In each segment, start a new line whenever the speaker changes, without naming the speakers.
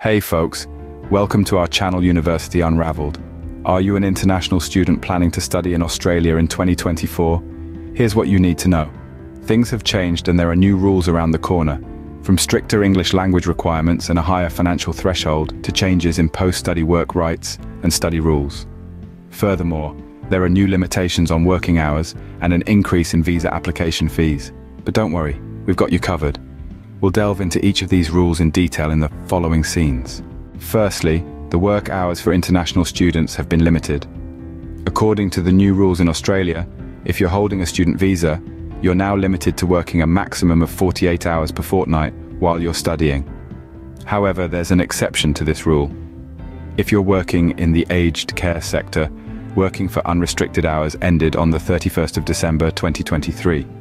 Hey folks, welcome to our channel University Unravelled. Are you an international student planning to study in Australia in 2024? Here's what you need to know. Things have changed and there are new rules around the corner, from stricter English language requirements and a higher financial threshold to changes in post-study work rights and study rules. Furthermore, there are new limitations on working hours and an increase in visa application fees. But don't worry, we've got you covered. We'll delve into each of these rules in detail in the following scenes. Firstly, the work hours for international students have been limited. According to the new rules in Australia, if you're holding a student visa, you're now limited to working a maximum of 48 hours per fortnight while you're studying. However, there's an exception to this rule. If you're working in the aged care sector, working for unrestricted hours ended on the 31st of December 2023.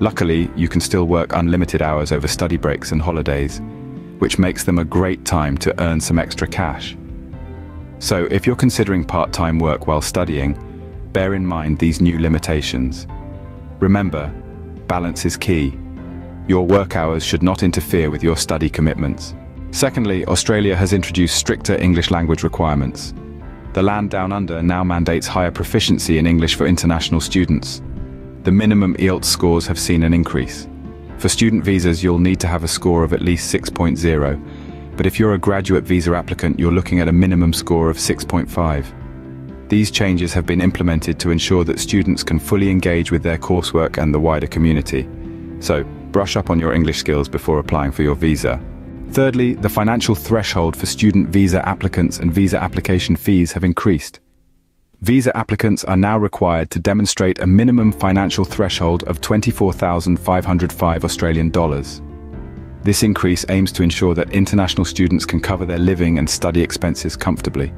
Luckily, you can still work unlimited hours over study breaks and holidays, which makes them a great time to earn some extra cash. So if you're considering part-time work while studying, bear in mind these new limitations. Remember, balance is key. Your work hours should not interfere with your study commitments. Secondly, Australia has introduced stricter English language requirements. The land down under now mandates higher proficiency in English for international students. The minimum IELTS scores have seen an increase. For student visas, you'll need to have a score of at least 6.0, but if you're a graduate visa applicant, you're looking at a minimum score of 6.5. These changes have been implemented to ensure that students can fully engage with their coursework and the wider community. So, brush up on your English skills before applying for your visa. Thirdly, the financial threshold for student visa applicants and visa application fees have increased. Visa applicants are now required to demonstrate a minimum financial threshold of 24,505 Australian dollars. This increase aims to ensure that international students can cover their living and study expenses comfortably.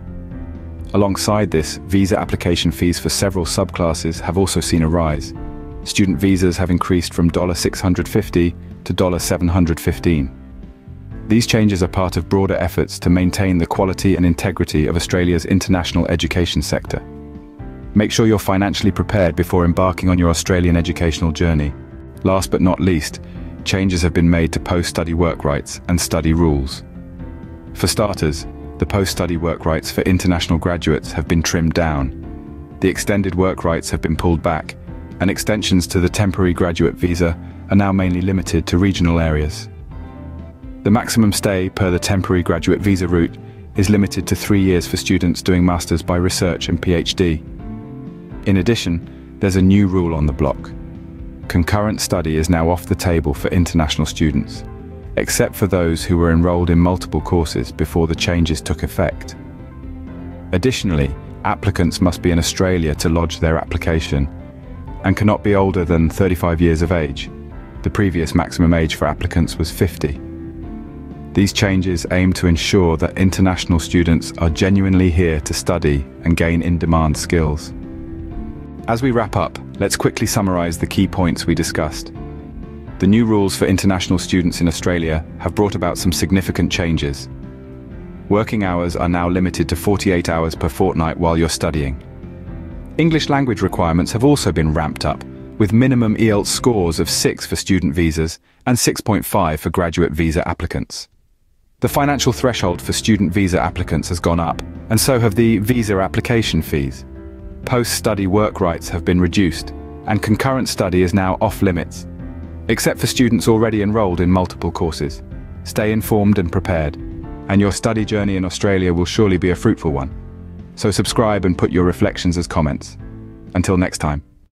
Alongside this, visa application fees for several subclasses have also seen a rise. Student visas have increased from $650 to $715. These changes are part of broader efforts to maintain the quality and integrity of Australia's international education sector. Make sure you're financially prepared before embarking on your Australian educational journey. Last but not least, changes have been made to post-study work rights and study rules. For starters, the post-study work rights for international graduates have been trimmed down. The extended work rights have been pulled back, and extensions to the temporary graduate visa are now mainly limited to regional areas. The maximum stay per the temporary graduate visa route is limited to three years for students doing masters by research and PhD. In addition, there's a new rule on the block. Concurrent study is now off the table for international students, except for those who were enrolled in multiple courses before the changes took effect. Additionally, applicants must be in Australia to lodge their application and cannot be older than 35 years of age. The previous maximum age for applicants was 50. These changes aim to ensure that international students are genuinely here to study and gain in-demand skills. As we wrap up, let's quickly summarise the key points we discussed. The new rules for international students in Australia have brought about some significant changes. Working hours are now limited to 48 hours per fortnight while you're studying. English language requirements have also been ramped up, with minimum IELTS scores of 6 for student visas and 6.5 for graduate visa applicants. The financial threshold for student visa applicants has gone up, and so have the visa application fees. Post-study work rights have been reduced, and concurrent study is now off-limits, except for students already enrolled in multiple courses. Stay informed and prepared, and your study journey in Australia will surely be a fruitful one. So subscribe and put your reflections as comments. Until next time.